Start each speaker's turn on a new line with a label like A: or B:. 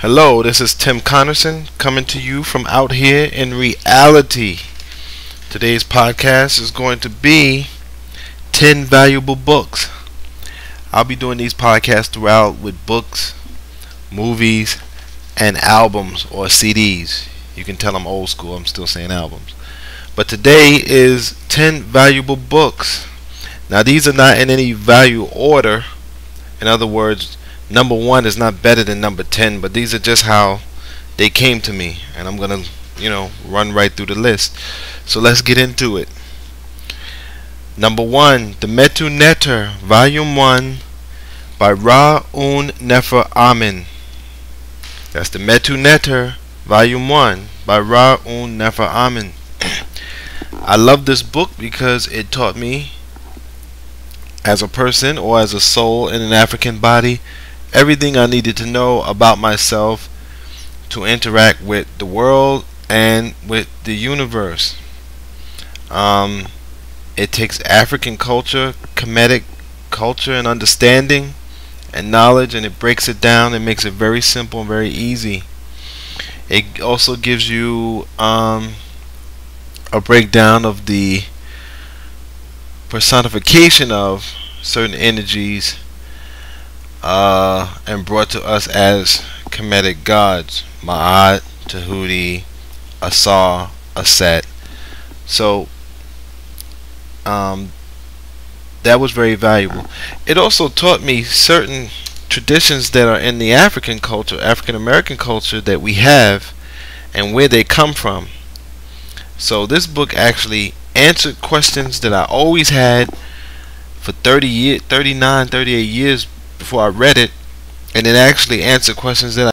A: Hello, this is Tim Conerson coming to you from out here in reality. Today's podcast is going to be 10 valuable books. I'll be doing these podcasts throughout with books, movies, and albums or CDs. You can tell I'm old school, I'm still saying albums. But today is 10 valuable books. Now, these are not in any value order. In other words, number one is not better than number 10 but these are just how they came to me and I'm gonna you know run right through the list. So let's get into it. Number one the Metu Neter volume 1 by Ra Un Nefer Amen that's the Metu Neter volume 1 by Ra Un Nefer Amen I love this book because it taught me as a person or as a soul in an African body everything I needed to know about myself to interact with the world and with the universe. Um, it takes African culture, Kemetic culture, and understanding and knowledge, and it breaks it down and makes it very simple and very easy. It also gives you um, a breakdown of the personification of certain energies uh, and brought to us as Kemetic gods Ma'at, Tahuti, Asar, Aset. So um, that was very valuable. It also taught me certain traditions that are in the African culture, African American culture that we have and where they come from. So this book actually answered questions that I always had for 30 years, 39, 38 years before I read it, and it actually answered questions that